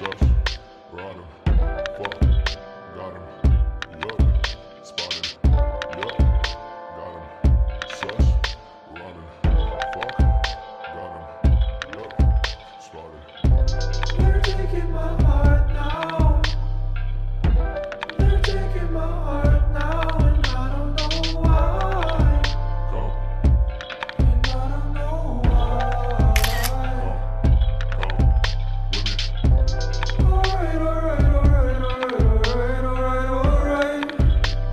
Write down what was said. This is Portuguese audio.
myself, rather, fuck.